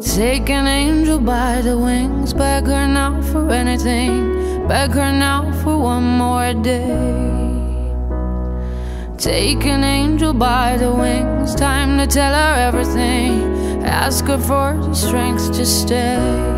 Take an angel by the wings, beg her now for anything, beg her now for one more day. Take an angel by the wings, time to tell her everything. Ask her for the strength to stay.